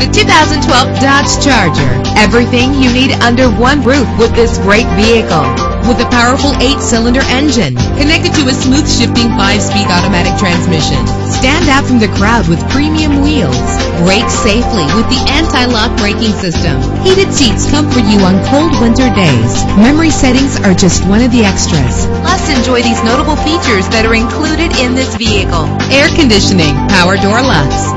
The 2012 Dodge Charger. Everything you need under one roof with this great vehicle. With a powerful eight-cylinder engine connected to a smooth shifting five-speed automatic transmission. Stand out from the crowd with premium wheels. Brake safely with the anti-lock braking system. Heated seats comfort you on cold winter days. Memory settings are just one of the extras. Plus, enjoy these notable features that are included in this vehicle. Air conditioning, power door locks,